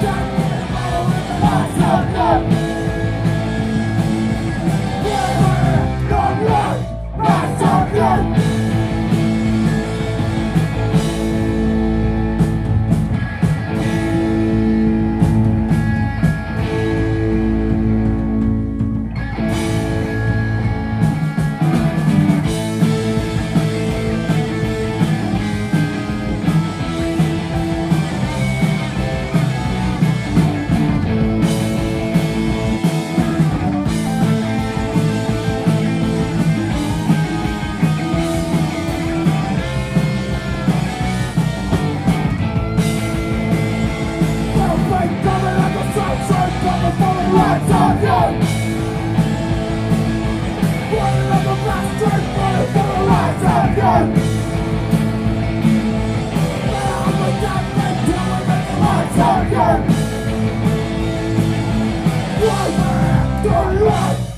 Stop, stop, stop. Woo!